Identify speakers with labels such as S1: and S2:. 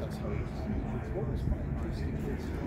S1: that's how it is. What was my interesting